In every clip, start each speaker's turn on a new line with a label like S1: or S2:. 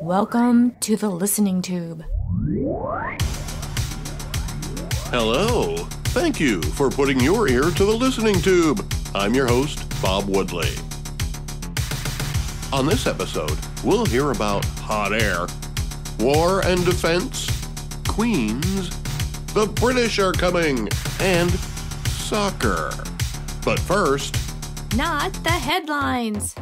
S1: Welcome to the listening tube.
S2: Hello. Thank you for putting your ear to the listening tube. I'm your host, Bob Woodley. On this episode, we'll hear about hot air, war and defense, queens, the British are coming, and soccer. But first,
S1: Not the headlines.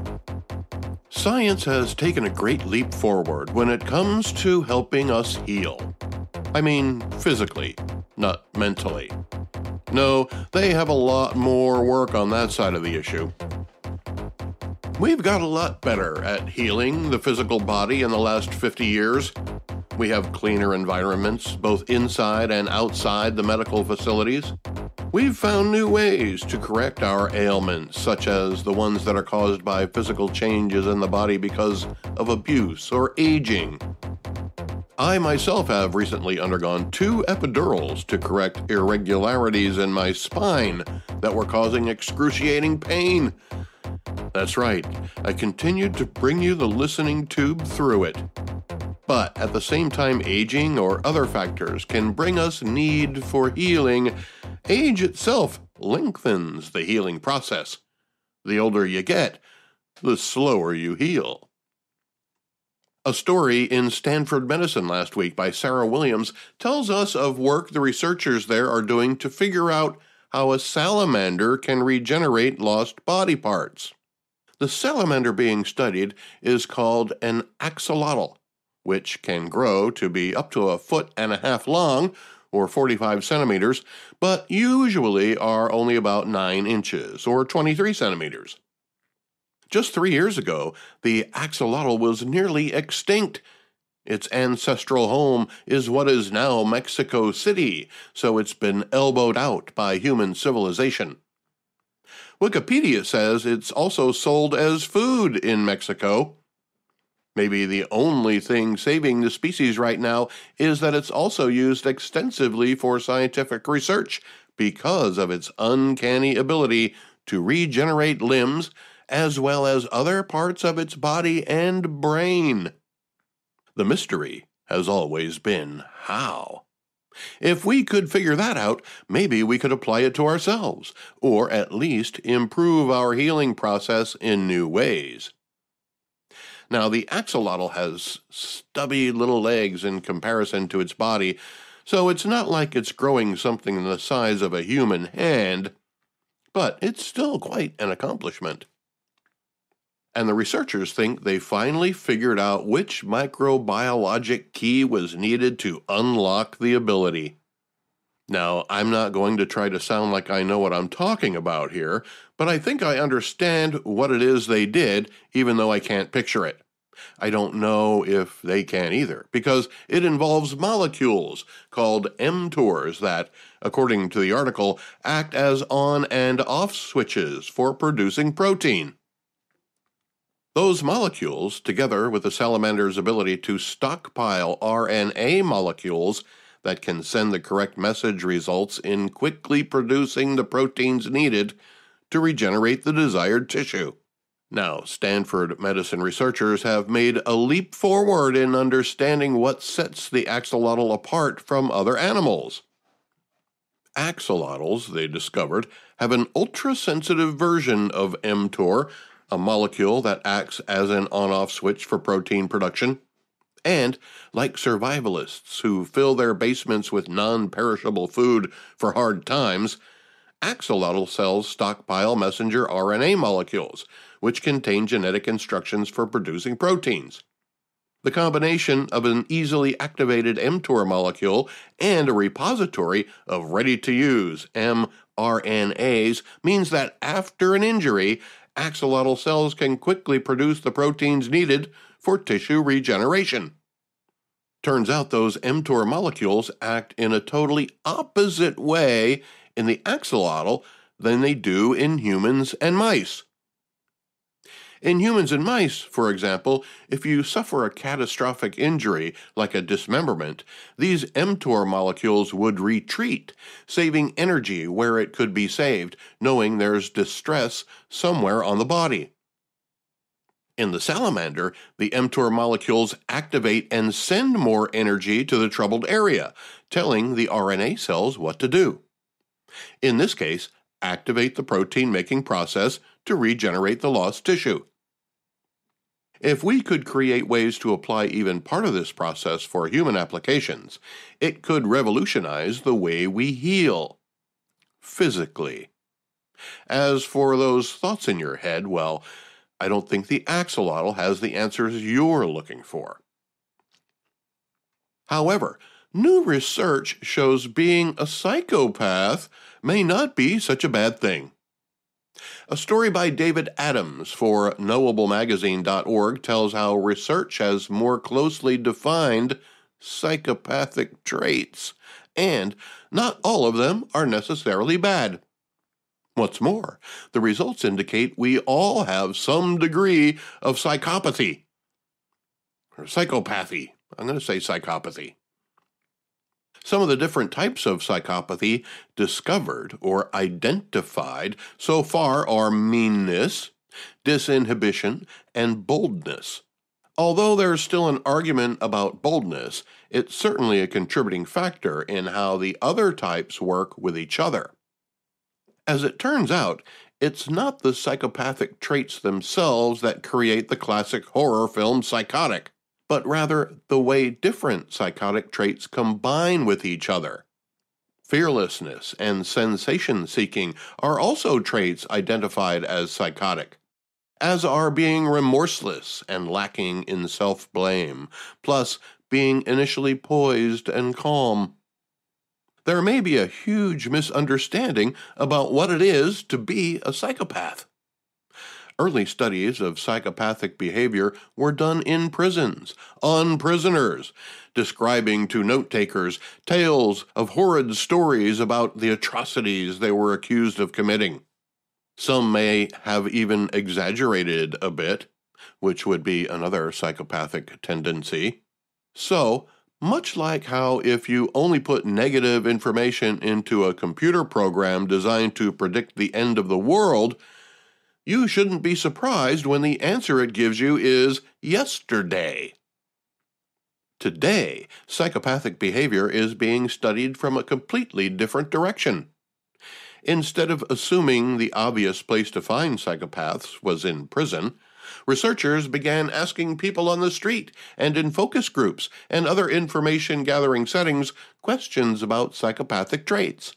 S2: Science has taken a great leap forward when it comes to helping us heal. I mean, physically, not mentally. No, they have a lot more work on that side of the issue. We've got a lot better at healing the physical body in the last 50 years. We have cleaner environments, both inside and outside the medical facilities. We've found new ways to correct our ailments, such as the ones that are caused by physical changes in the body because of abuse or aging. I myself have recently undergone two epidurals to correct irregularities in my spine that were causing excruciating pain. That's right, I continued to bring you the listening tube through it. But at the same time, aging or other factors can bring us need for healing. Age itself lengthens the healing process. The older you get, the slower you heal. A story in Stanford Medicine last week by Sarah Williams tells us of work the researchers there are doing to figure out how a salamander can regenerate lost body parts. The salamander being studied is called an axolotl, which can grow to be up to a foot and a half long, or 45 centimeters, but usually are only about 9 inches, or 23 centimeters. Just three years ago, the axolotl was nearly extinct. Its ancestral home is what is now Mexico City, so it's been elbowed out by human civilization. Wikipedia says it's also sold as food in Mexico. Maybe the only thing saving the species right now is that it's also used extensively for scientific research because of its uncanny ability to regenerate limbs as well as other parts of its body and brain. The mystery has always been how. If we could figure that out, maybe we could apply it to ourselves, or at least improve our healing process in new ways. Now, the axolotl has stubby little legs in comparison to its body, so it's not like it's growing something the size of a human hand, but it's still quite an accomplishment and the researchers think they finally figured out which microbiologic key was needed to unlock the ability. Now, I'm not going to try to sound like I know what I'm talking about here, but I think I understand what it is they did, even though I can't picture it. I don't know if they can either, because it involves molecules called mTORs that, according to the article, act as on and off switches for producing protein. Those molecules, together with the salamander's ability to stockpile RNA molecules that can send the correct message, results in quickly producing the proteins needed to regenerate the desired tissue. Now, Stanford medicine researchers have made a leap forward in understanding what sets the axolotl apart from other animals. Axolotls, they discovered, have an ultra sensitive version of mTOR a molecule that acts as an on off switch for protein production. And, like survivalists who fill their basements with non perishable food for hard times, axolotl cells stockpile messenger RNA molecules, which contain genetic instructions for producing proteins. The combination of an easily activated mTOR molecule and a repository of ready to use mRNAs means that after an injury, axolotl cells can quickly produce the proteins needed for tissue regeneration. Turns out those mTOR molecules act in a totally opposite way in the axolotl than they do in humans and mice. In humans and mice, for example, if you suffer a catastrophic injury like a dismemberment, these mTOR molecules would retreat, saving energy where it could be saved, knowing there's distress somewhere on the body. In the salamander, the mTOR molecules activate and send more energy to the troubled area, telling the RNA cells what to do. In this case, activate the protein making process to regenerate the lost tissue. If we could create ways to apply even part of this process for human applications, it could revolutionize the way we heal physically. As for those thoughts in your head, well, I don't think the axolotl has the answers you're looking for. However, new research shows being a psychopath may not be such a bad thing. A story by David Adams for knowablemagazine.org tells how research has more closely defined psychopathic traits, and not all of them are necessarily bad. What's more, the results indicate we all have some degree of psychopathy. Or psychopathy. I'm going to say psychopathy. Some of the different types of psychopathy discovered or identified so far are meanness, disinhibition, and boldness. Although there's still an argument about boldness, it's certainly a contributing factor in how the other types work with each other. As it turns out, it's not the psychopathic traits themselves that create the classic horror film psychotic, but rather the way different psychotic traits combine with each other. Fearlessness and sensation seeking are also traits identified as psychotic, as are being remorseless and lacking in self blame, plus being initially poised and calm there may be a huge misunderstanding about what it is to be a psychopath. Early studies of psychopathic behavior were done in prisons, on prisoners, describing to note takers tales of horrid stories about the atrocities they were accused of committing. Some may have even exaggerated a bit, which would be another psychopathic tendency. So, much like how if you only put negative information into a computer program designed to predict the end of the world, you shouldn't be surprised when the answer it gives you is yesterday. Today, psychopathic behavior is being studied from a completely different direction. Instead of assuming the obvious place to find psychopaths was in prison, researchers began asking people on the street and in focus groups and other information gathering settings questions about psychopathic traits.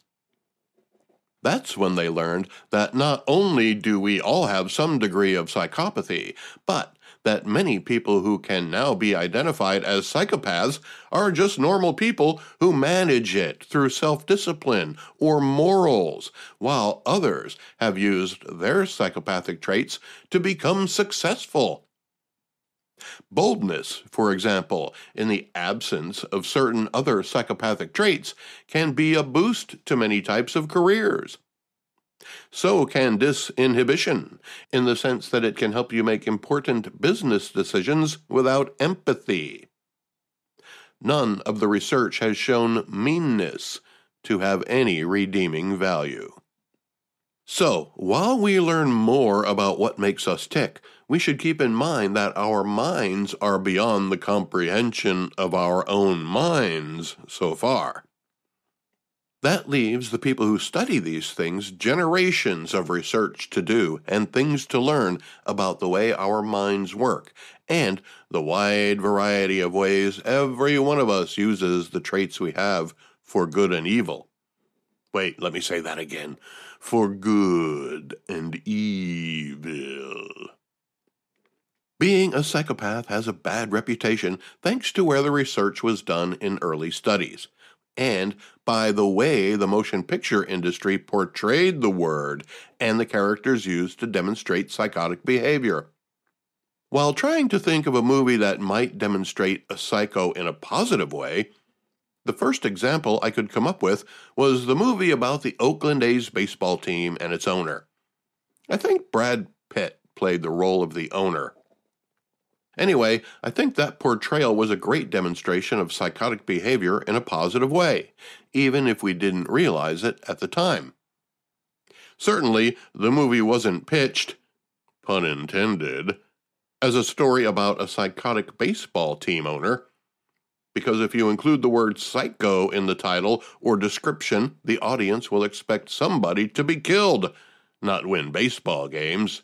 S2: That's when they learned that not only do we all have some degree of psychopathy, but that many people who can now be identified as psychopaths are just normal people who manage it through self discipline or morals, while others have used their psychopathic traits to become successful. Boldness, for example, in the absence of certain other psychopathic traits, can be a boost to many types of careers. So can disinhibition, in the sense that it can help you make important business decisions without empathy. None of the research has shown meanness to have any redeeming value. So, while we learn more about what makes us tick, we should keep in mind that our minds are beyond the comprehension of our own minds so far. That leaves the people who study these things generations of research to do and things to learn about the way our minds work and the wide variety of ways every one of us uses the traits we have for good and evil. Wait, let me say that again. For good and evil. Being a psychopath has a bad reputation thanks to where the research was done in early studies and by the way the motion picture industry portrayed the word and the characters used to demonstrate psychotic behavior. While trying to think of a movie that might demonstrate a psycho in a positive way, the first example I could come up with was the movie about the Oakland A's baseball team and its owner. I think Brad Pitt played the role of the owner. Anyway, I think that portrayal was a great demonstration of psychotic behavior in a positive way, even if we didn't realize it at the time. Certainly, the movie wasn't pitched, pun intended, as a story about a psychotic baseball team owner. Because if you include the word psycho in the title or description, the audience will expect somebody to be killed, not win baseball games.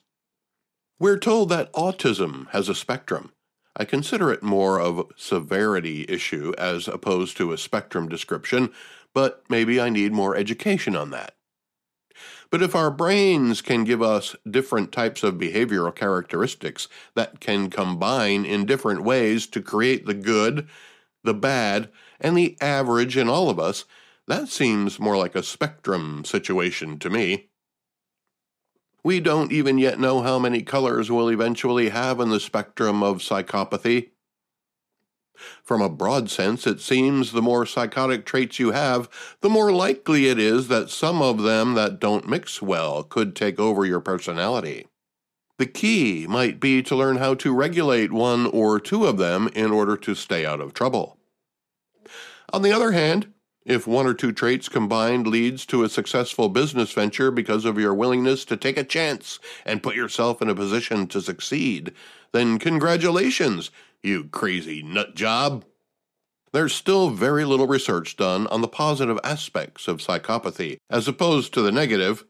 S2: We're told that autism has a spectrum. I consider it more of a severity issue as opposed to a spectrum description, but maybe I need more education on that. But if our brains can give us different types of behavioral characteristics that can combine in different ways to create the good, the bad, and the average in all of us, that seems more like a spectrum situation to me. We don't even yet know how many colors we'll eventually have in the spectrum of psychopathy. From a broad sense, it seems the more psychotic traits you have, the more likely it is that some of them that don't mix well could take over your personality. The key might be to learn how to regulate one or two of them in order to stay out of trouble. On the other hand, if one or two traits combined leads to a successful business venture because of your willingness to take a chance and put yourself in a position to succeed, then congratulations, you crazy nut job. There's still very little research done on the positive aspects of psychopathy as opposed to the negative.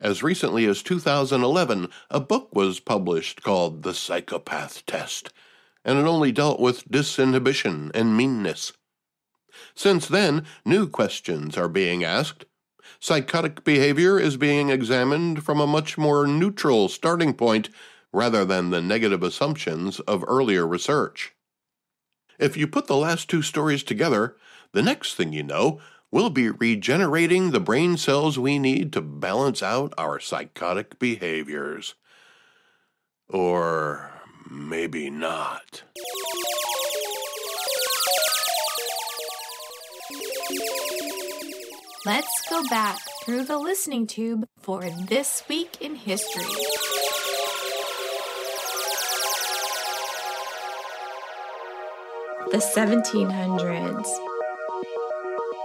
S2: As recently as 2011, a book was published called The Psychopath Test, and it only dealt with disinhibition and meanness. Since then, new questions are being asked. Psychotic behavior is being examined from a much more neutral starting point rather than the negative assumptions of earlier research. If you put the last two stories together, the next thing you know, we'll be regenerating the brain cells we need to balance out our psychotic behaviors. Or maybe not.
S1: Let's go back through the listening tube for This Week in History. The 1700s.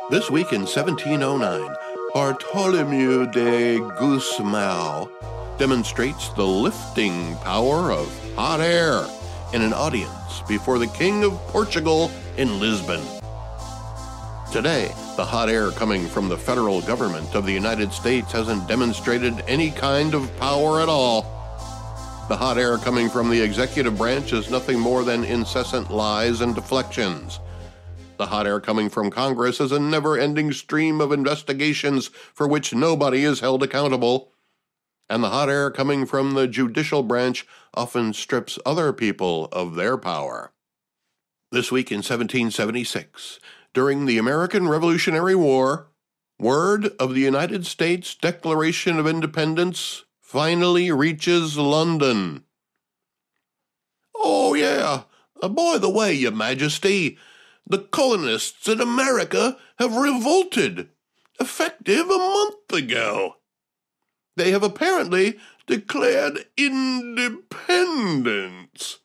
S2: This week in 1709, Bartholomew de Gusmão demonstrates the lifting power of hot air in an audience before the King of Portugal in Lisbon. Today, the hot air coming from the federal government of the United States hasn't demonstrated any kind of power at all. The hot air coming from the executive branch is nothing more than incessant lies and deflections. The hot air coming from Congress is a never ending stream of investigations for which nobody is held accountable. And the hot air coming from the judicial branch often strips other people of their power. This week in 1776, during the American Revolutionary War, word of the United States Declaration of Independence finally reaches London. Oh, yeah. Uh, by the way, Your Majesty, the colonists in America have revolted, effective a month ago. They have apparently declared independence.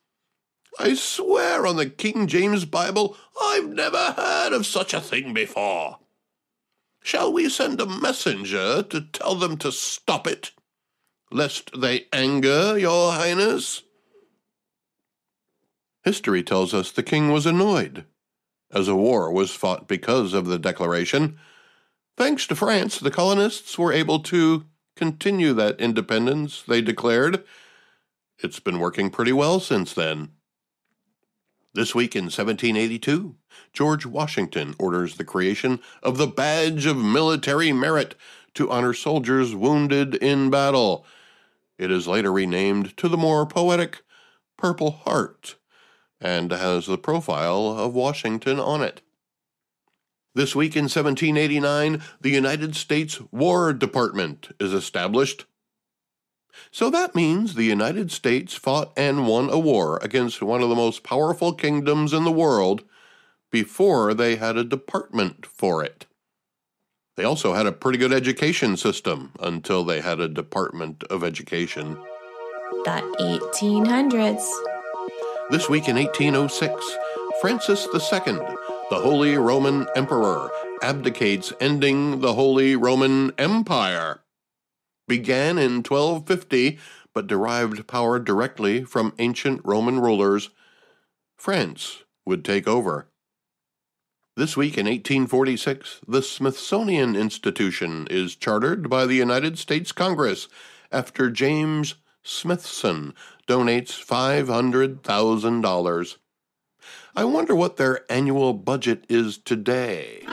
S2: I swear on the King James Bible, I've never heard of such a thing before. Shall we send a messenger to tell them to stop it, lest they anger your highness? History tells us the king was annoyed, as a war was fought because of the declaration. Thanks to France, the colonists were able to continue that independence they declared. It's been working pretty well since then. This week in 1782, George Washington orders the creation of the Badge of Military Merit to honor soldiers wounded in battle. It is later renamed to the more poetic Purple Heart and has the profile of Washington on it. This week in 1789, the United States War Department is established. So that means the United States fought and won a war against one of the most powerful kingdoms in the world before they had a department for it. They also had a pretty good education system until they had a Department of Education.
S1: The 1800s.
S2: This week in 1806, Francis II, the Holy Roman Emperor, abdicates, ending the Holy Roman Empire began in 1250 but derived power directly from ancient Roman rulers, France would take over. This week in 1846, the Smithsonian Institution is chartered by the United States Congress after James Smithson donates $500,000. I wonder what their annual budget is today.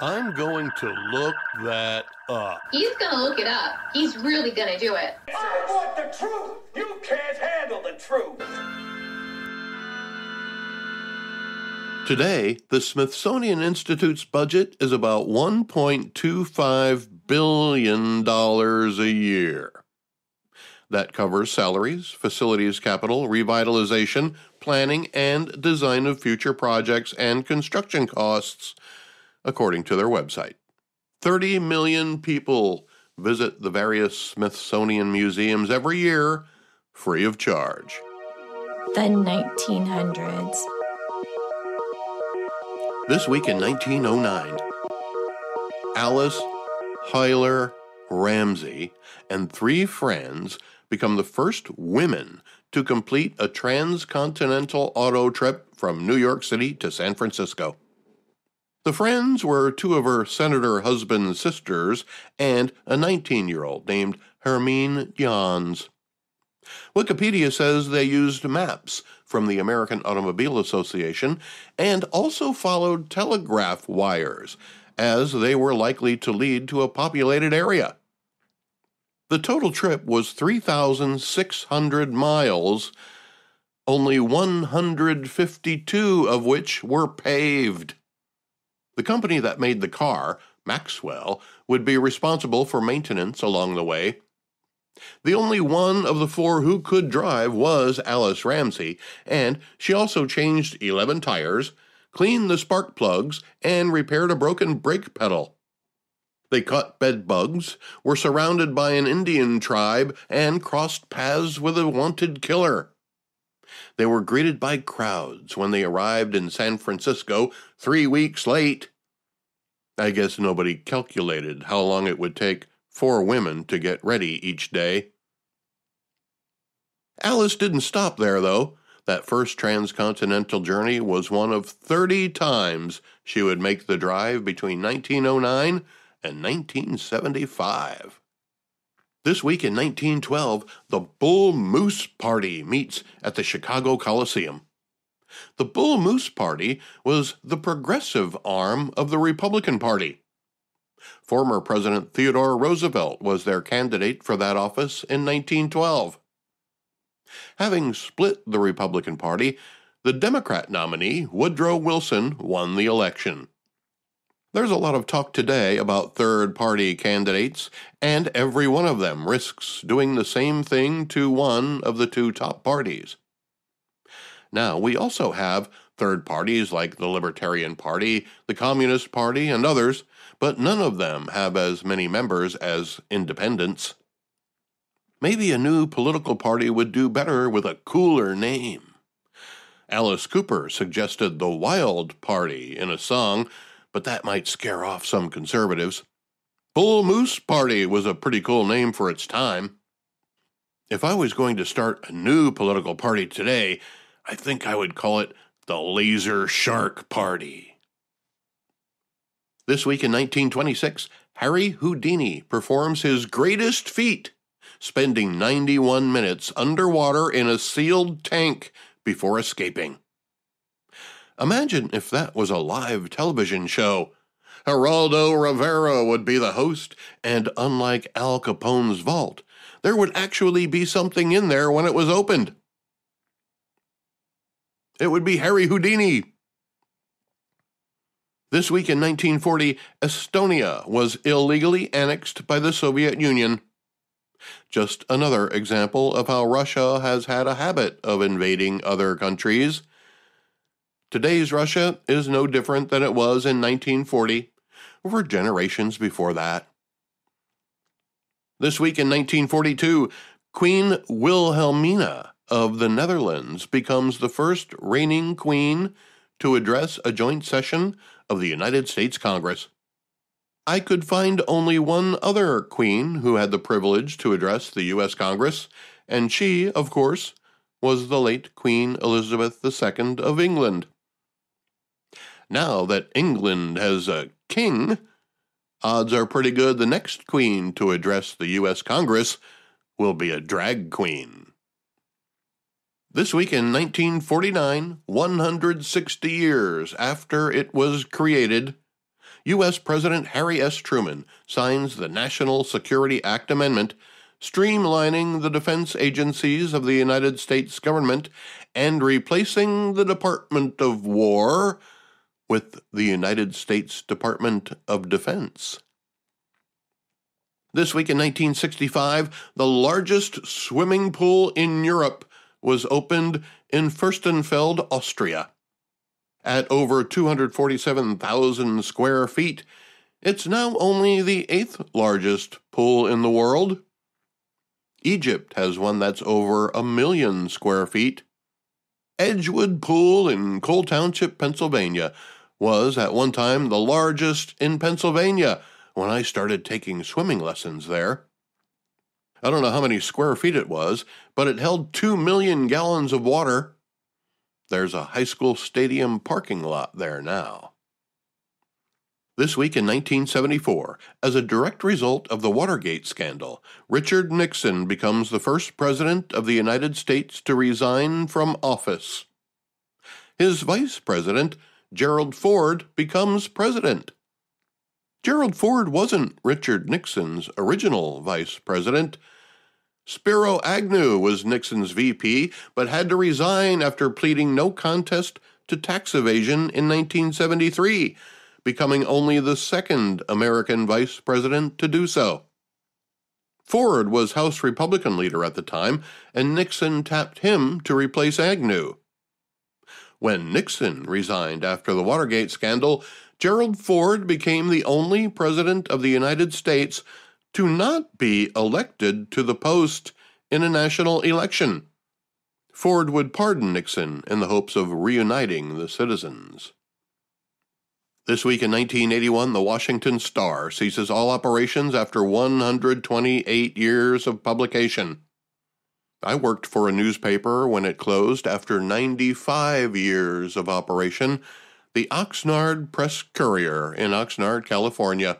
S2: I'm going to look that up.
S3: He's gonna look it up. He's really gonna do it.
S4: I want the truth. You can't handle the truth.
S2: Today, the Smithsonian Institute's budget is about $1.25 billion a year. That covers salaries, facilities capital, revitalization, planning, and design of future projects and construction costs, according to their website. 30 million people visit the various Smithsonian museums every year free of charge.
S1: The 1900s.
S2: This week in 1909, Alice Huyler Ramsey and three friends become the first women to complete a transcontinental auto trip from New York City to San Francisco. The friends were two of her senator husband's sisters and a 19 year old named Hermine Jahns. Wikipedia says they used maps from the American Automobile Association and also followed telegraph wires, as they were likely to lead to a populated area. The total trip was 3,600 miles, only 152 of which were paved. The company that made the car, Maxwell, would be responsible for maintenance along the way. The only one of the four who could drive was Alice Ramsey, and she also changed 11 tires, cleaned the spark plugs, and repaired a broken brake pedal. They caught bed bugs, were surrounded by an Indian tribe, and crossed paths with a wanted killer. They were greeted by crowds when they arrived in San Francisco three weeks late. I guess nobody calculated how long it would take four women to get ready each day. Alice didn't stop there, though. That first transcontinental journey was one of 30 times she would make the drive between 1909 and 1975. This week in 1912, the Bull Moose Party meets at the Chicago Coliseum. The Bull Moose Party was the progressive arm of the Republican Party. Former President Theodore Roosevelt was their candidate for that office in 1912. Having split the Republican Party, the Democrat nominee, Woodrow Wilson, won the election. There's a lot of talk today about third party candidates, and every one of them risks doing the same thing to one of the two top parties. Now, we also have third parties like the Libertarian Party, the Communist Party, and others, but none of them have as many members as independents. Maybe a new political party would do better with a cooler name. Alice Cooper suggested the Wild Party in a song, but that might scare off some conservatives. Bull Moose Party was a pretty cool name for its time. If I was going to start a new political party today, I think I would call it the Laser Shark Party. This week in 1926, Harry Houdini performs his greatest feat, spending 91 minutes underwater in a sealed tank before escaping. Imagine if that was a live television show. Geraldo Rivera would be the host, and unlike Al Capone's vault, there would actually be something in there when it was opened. It would be Harry Houdini. This week in 1940, Estonia was illegally annexed by the Soviet Union. Just another example of how Russia has had a habit of invading other countries. Today's Russia is no different than it was in 1940 or for generations before that. This week in 1942, Queen Wilhelmina of the Netherlands becomes the first reigning queen to address a joint session of the United States Congress. I could find only one other queen who had the privilege to address the U.S. Congress, and she, of course, was the late Queen Elizabeth II of England. Now that England has a king, odds are pretty good the next queen to address the U.S. Congress will be a drag queen. This week in 1949, 160 years after it was created, U.S. President Harry S. Truman signs the National Security Act Amendment, streamlining the defense agencies of the United States government and replacing the Department of War with the United States Department of Defense. This week in 1965, the largest swimming pool in Europe was opened in Fürstenfeld, Austria. At over 247,000 square feet, it's now only the eighth largest pool in the world. Egypt has one that's over a million square feet. Edgewood Pool in Coal Township, Pennsylvania, was at one time the largest in Pennsylvania when I started taking swimming lessons there. I don't know how many square feet it was, but it held 2 million gallons of water. There's a high school stadium parking lot there now. This week in 1974, as a direct result of the Watergate scandal, Richard Nixon becomes the first president of the United States to resign from office. His vice president, Gerald Ford, becomes president. Gerald Ford wasn't Richard Nixon's original vice president. Spiro Agnew was Nixon's VP, but had to resign after pleading no contest to tax evasion in 1973, becoming only the second American vice president to do so. Ford was House Republican leader at the time, and Nixon tapped him to replace Agnew. When Nixon resigned after the Watergate scandal, Gerald Ford became the only president of the United States to not be elected to the post in a national election. Ford would pardon Nixon in the hopes of reuniting the citizens. This week in 1981, the Washington Star ceases all operations after 128 years of publication. I worked for a newspaper when it closed after 95 years of operation the Oxnard Press Courier in Oxnard, California.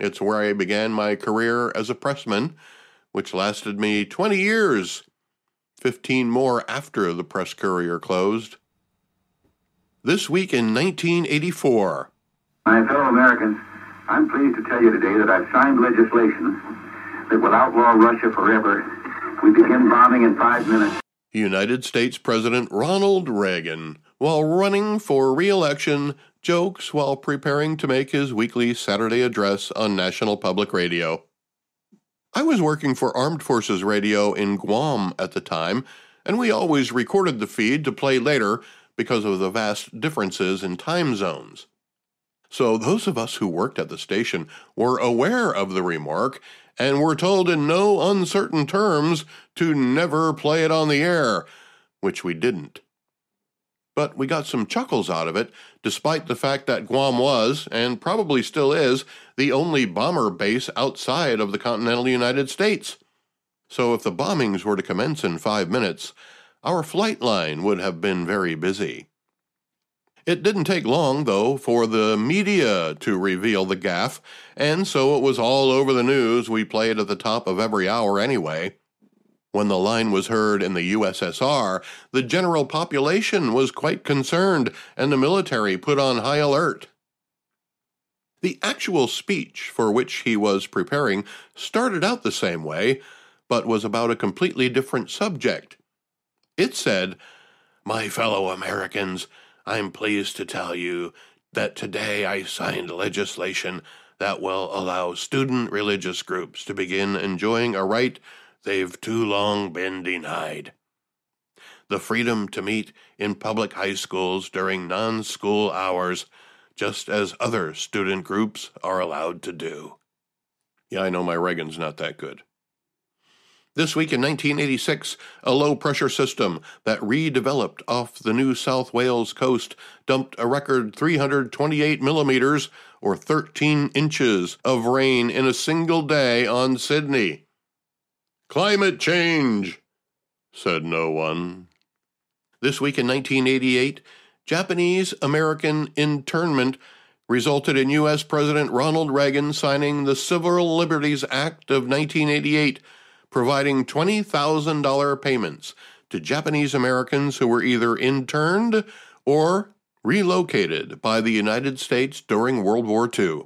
S2: It's where I began my career as a pressman, which lasted me 20 years, 15 more after the Press Courier closed. This week in 1984.
S5: My fellow Americans, I'm pleased to tell you today that I've signed legislation that will outlaw Russia forever. We begin bombing in five minutes.
S2: United States President Ronald Reagan while running for re election, jokes while preparing to make his weekly Saturday address on National Public Radio. I was working for Armed Forces Radio in Guam at the time, and we always recorded the feed to play later because of the vast differences in time zones. So those of us who worked at the station were aware of the remark and we were told in no uncertain terms to never play it on the air, which we didn't but we got some chuckles out of it, despite the fact that Guam was, and probably still is, the only bomber base outside of the continental United States. So if the bombings were to commence in five minutes, our flight line would have been very busy. It didn't take long, though, for the media to reveal the gaffe, and so it was all over the news. We played at the top of every hour anyway. When the line was heard in the USSR, the general population was quite concerned and the military put on high alert. The actual speech for which he was preparing started out the same way, but was about a completely different subject. It said, My fellow Americans, I'm pleased to tell you that today I signed legislation that will allow student religious groups to begin enjoying a right they've too long been denied. The freedom to meet in public high schools during non school hours, just as other student groups are allowed to do. Yeah, I know my Reagan's not that good. This week in 1986, a low pressure system that redeveloped off the New South Wales coast dumped a record 328 millimeters, or 13 inches, of rain in a single day on Sydney. Climate change, said no one. This week in 1988, Japanese American internment resulted in U.S. President Ronald Reagan signing the Civil Liberties Act of 1988, providing $20,000 payments to Japanese Americans who were either interned or relocated by the United States during World War II.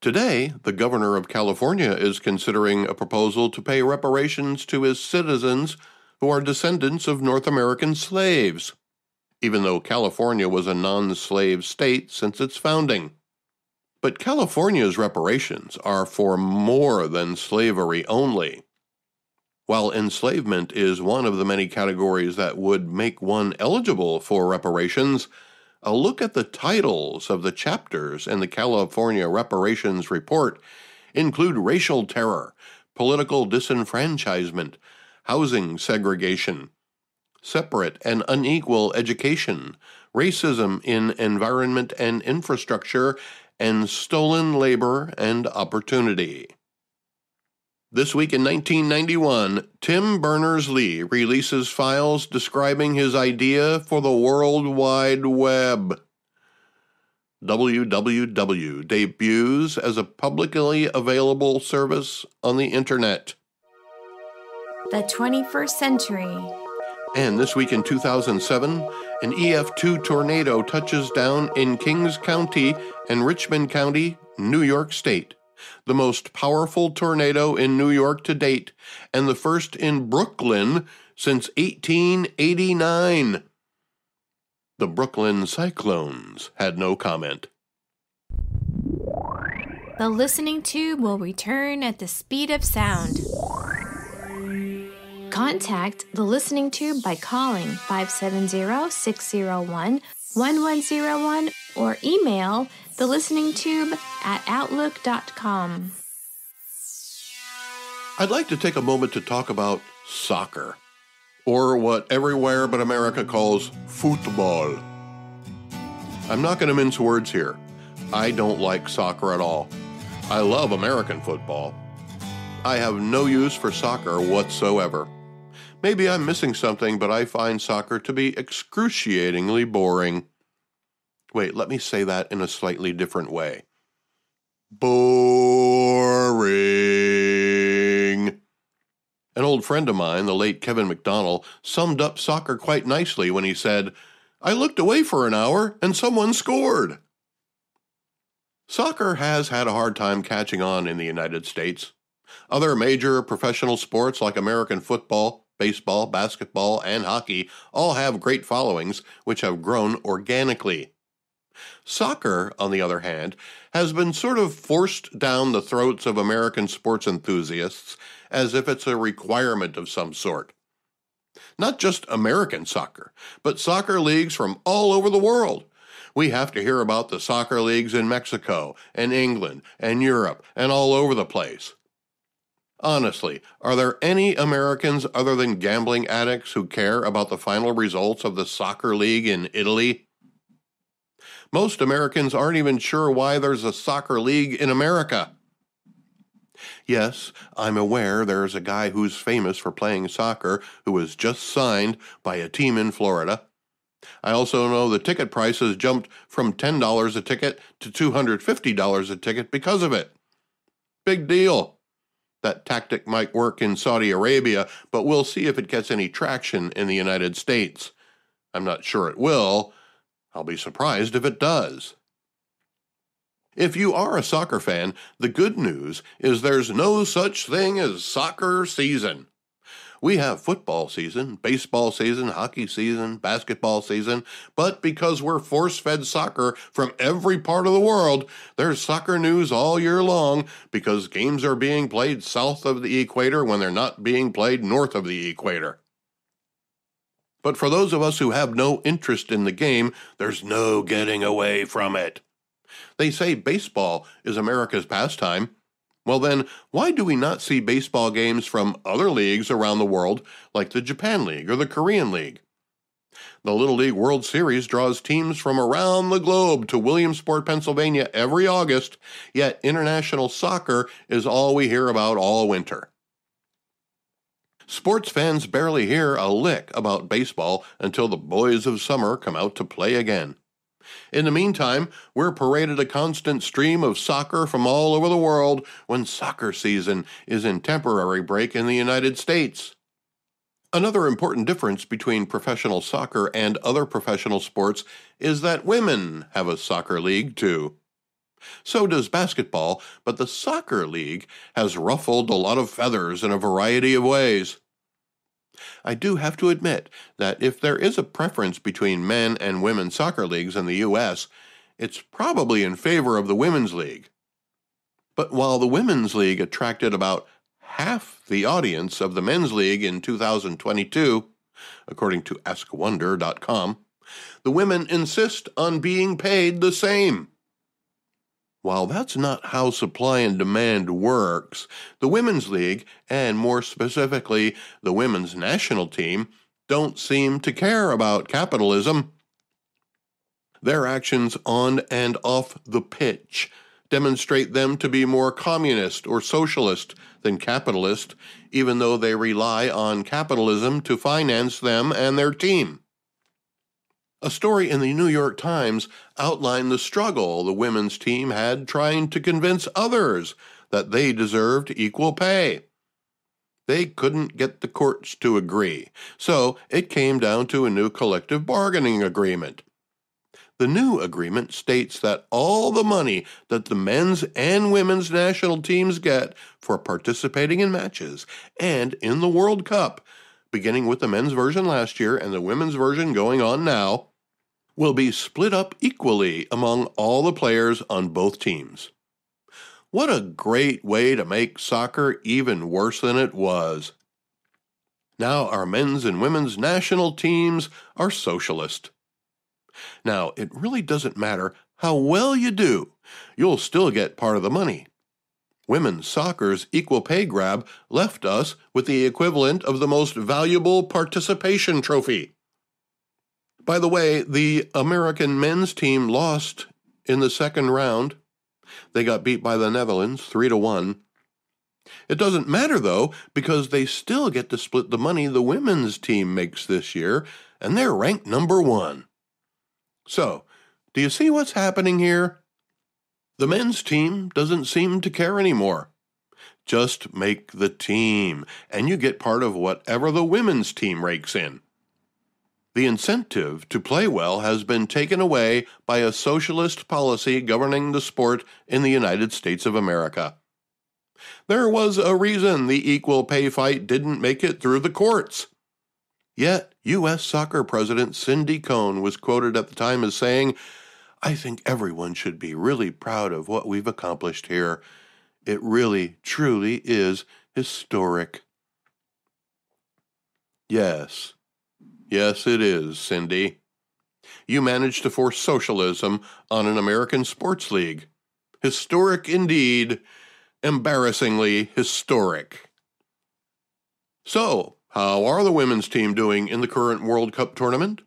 S2: Today, the governor of California is considering a proposal to pay reparations to his citizens who are descendants of North American slaves even though California was a non slave state since its founding. But California's reparations are for more than slavery only. While enslavement is one of the many categories that would make one eligible for reparations, a look at the titles of the chapters in the California Reparations Report include racial terror, political disenfranchisement, housing segregation, separate and unequal education, racism in environment and infrastructure, and stolen labor and opportunity. This week in 1991, Tim Berners Lee releases files describing his idea for the World Wide Web. WWW debuts as a publicly available service on the Internet.
S1: The 21st century.
S2: And this week in 2007, an EF2 tornado touches down in Kings County and Richmond County, New York State. The most powerful tornado in New York to date, and the first in Brooklyn since 1889. The Brooklyn Cyclones had no comment.
S1: The listening tube will return at the speed of sound. Contact the Listening Tube by calling 570 601 1101 or email the listening tube at outlook.com.
S2: I'd like to take a moment to talk about soccer, or what everywhere but America calls football. I'm not going to mince words here. I don't like soccer at all. I love American football. I have no use for soccer whatsoever. Maybe I'm missing something, but I find soccer to be excruciatingly boring. Wait, let me say that in a slightly different way. Boring. An old friend of mine, the late Kevin McDonnell, summed up soccer quite nicely when he said, I looked away for an hour and someone scored. Soccer has had a hard time catching on in the United States. Other major professional sports like American football, baseball, basketball, and hockey all have great followings which have grown organically. Soccer, on the other hand, has been sort of forced down the throats of American sports enthusiasts as if it's a requirement of some sort. Not just American soccer, but soccer leagues from all over the world. We have to hear about the soccer leagues in Mexico and England and Europe and all over the place. Honestly, are there any Americans other than gambling addicts who care about the final results of the soccer league in Italy? Most Americans aren't even sure why there's a soccer league in America. Yes, I'm aware there's a guy who's famous for playing soccer who was just signed by a team in Florida. I also know the ticket prices jumped from $10 a ticket to $250 a ticket because of it. Big deal. That tactic might work in Saudi Arabia, but we'll see if it gets any traction in the United States. I'm not sure it will. I'll be surprised if it does. If you are a soccer fan, the good news is there's no such thing as soccer season. We have football season, baseball season, hockey season, basketball season, but because we're force fed soccer from every part of the world, there's soccer news all year long because games are being played south of the equator when they're not being played north of the equator. But for those of us who have no interest in the game, there's no getting away from it. They say baseball is America's pastime. Well, then, why do we not see baseball games from other leagues around the world, like the Japan League or the Korean League? The Little League World Series draws teams from around the globe to Williamsport, Pennsylvania every August, yet international soccer is all we hear about all winter. Sports fans barely hear a lick about baseball until the boys of summer come out to play again. In the meantime, we're paraded a constant stream of soccer from all over the world when soccer season is in temporary break in the United States. Another important difference between professional soccer and other professional sports is that women have a soccer league too. So does basketball, but the soccer league has ruffled a lot of feathers in a variety of ways. I do have to admit that if there is a preference between men and women's soccer leagues in the U.S., it's probably in favor of the Women's League. But while the Women's League attracted about half the audience of the men's league in 2022, according to AskWonder.com, the women insist on being paid the same. While that's not how supply and demand works, the Women's League, and more specifically the women's national team, don't seem to care about capitalism. Their actions on and off the pitch demonstrate them to be more communist or socialist than capitalist, even though they rely on capitalism to finance them and their team. A story in the New York Times outlined the struggle the women's team had trying to convince others that they deserved equal pay. They couldn't get the courts to agree, so it came down to a new collective bargaining agreement. The new agreement states that all the money that the men's and women's national teams get for participating in matches and in the World Cup, beginning with the men's version last year and the women's version going on now, will be split up equally among all the players on both teams. What a great way to make soccer even worse than it was. Now our men's and women's national teams are socialist. Now, it really doesn't matter how well you do, you'll still get part of the money. Women's soccer's equal pay grab left us with the equivalent of the most valuable participation trophy. By the way, the American men's team lost in the second round. They got beat by the Netherlands 3 to 1. It doesn't matter though because they still get to split the money the women's team makes this year and they're ranked number 1. So, do you see what's happening here? The men's team doesn't seem to care anymore. Just make the team, and you get part of whatever the women's team rakes in. The incentive to play well has been taken away by a socialist policy governing the sport in the United States of America. There was a reason the equal pay fight didn't make it through the courts. Yet, U.S. soccer president Cindy Cone was quoted at the time as saying, I think everyone should be really proud of what we've accomplished here. It really, truly is historic. Yes, yes, it is, Cindy. You managed to force socialism on an American sports league. Historic indeed, embarrassingly historic. So, how are the women's team doing in the current World Cup tournament?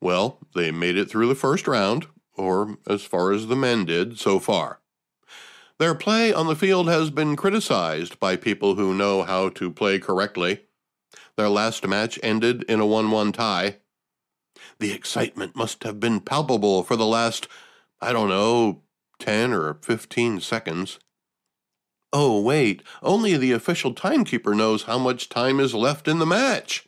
S2: Well, they made it through the first round, or as far as the men did so far. Their play on the field has been criticized by people who know how to play correctly. Their last match ended in a 1 1 tie. The excitement must have been palpable for the last, I don't know, 10 or 15 seconds. Oh, wait, only the official timekeeper knows how much time is left in the match.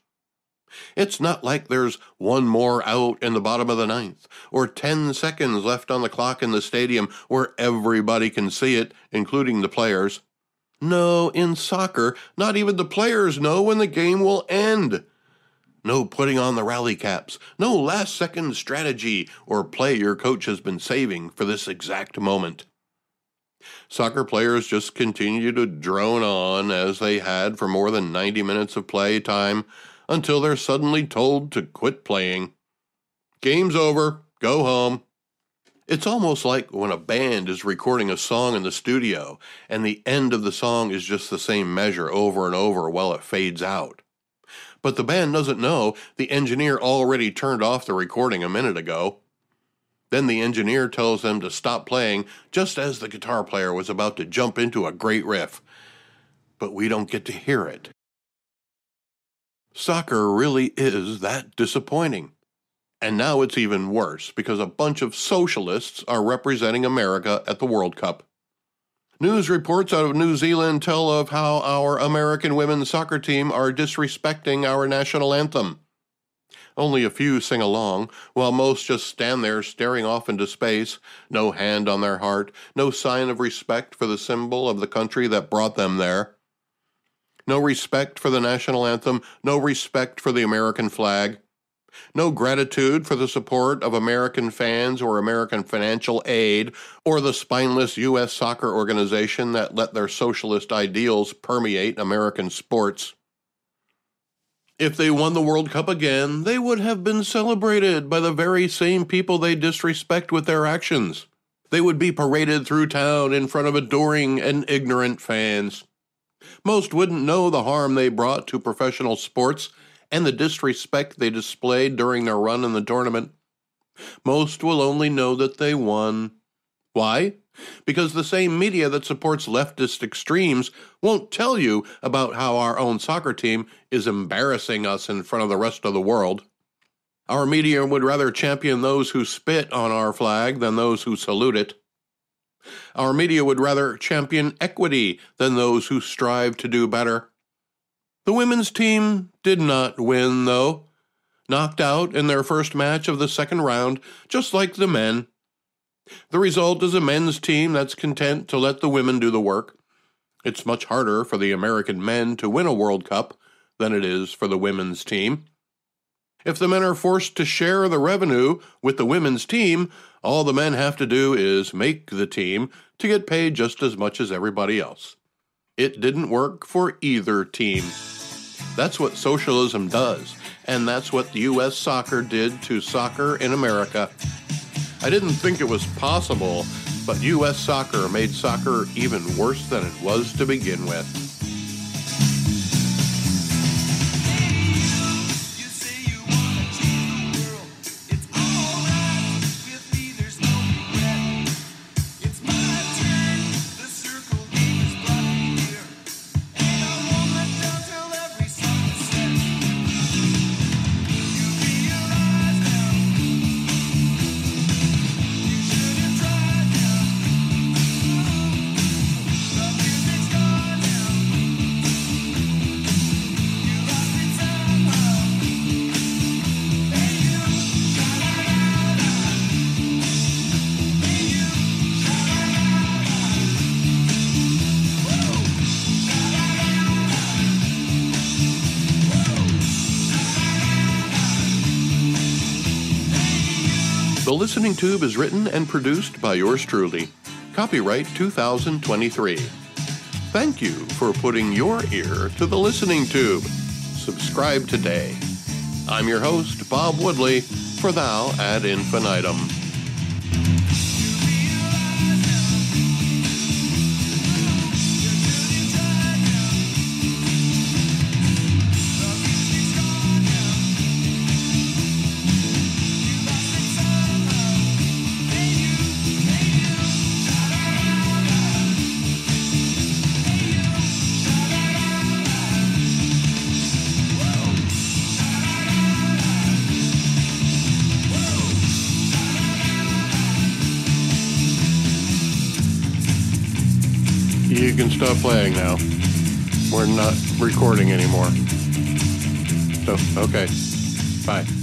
S2: It's not like there's one more out in the bottom of the ninth, or 10 seconds left on the clock in the stadium where everybody can see it, including the players. No, in soccer, not even the players know when the game will end. No putting on the rally caps, no last second strategy or play your coach has been saving for this exact moment. Soccer players just continue to drone on as they had for more than 90 minutes of play time until they're suddenly told to quit playing. Game's over, go home. It's almost like when a band is recording a song in the studio and the end of the song is just the same measure over and over while it fades out. But the band doesn't know the engineer already turned off the recording a minute ago. Then the engineer tells them to stop playing just as the guitar player was about to jump into a great riff. But we don't get to hear it. Soccer really is that disappointing. And now it's even worse because a bunch of socialists are representing America at the World Cup. News reports out of New Zealand tell of how our American women's soccer team are disrespecting our national anthem. Only a few sing along, while most just stand there staring off into space, no hand on their heart, no sign of respect for the symbol of the country that brought them there. No respect for the national anthem, no respect for the American flag, no gratitude for the support of American fans or American financial aid or the spineless U.S. soccer organization that let their socialist ideals permeate American sports. If they won the World Cup again, they would have been celebrated by the very same people they disrespect with their actions. They would be paraded through town in front of adoring and ignorant fans. Most wouldn't know the harm they brought to professional sports and the disrespect they displayed during their run in the tournament. Most will only know that they won. Why? because the same media that supports leftist extremes won't tell you about how our own soccer team is embarrassing us in front of the rest of the world. Our media would rather champion those who spit on our flag than those who salute it. Our media would rather champion equity than those who strive to do better. The women's team did not win, though. Knocked out in their first match of the second round, just like the men. The result is a men's team that's content to let the women do the work. It's much harder for the American men to win a World Cup than it is for the women's team. If the men are forced to share the revenue with the women's team, all the men have to do is make the team to get paid just as much as everybody else. It didn't work for either team. That's what socialism does, and that's what the U.S. soccer did to soccer in America. I didn't think it was possible, but U.S. soccer made soccer even worse than it was to begin with. The Listening Tube is written and produced by yours truly. Copyright 2023. Thank you for putting your ear to the Listening Tube. Subscribe today. I'm your host, Bob Woodley, for Thou ad Infinitum. Stop playing now. We're not recording anymore. So, okay. Bye.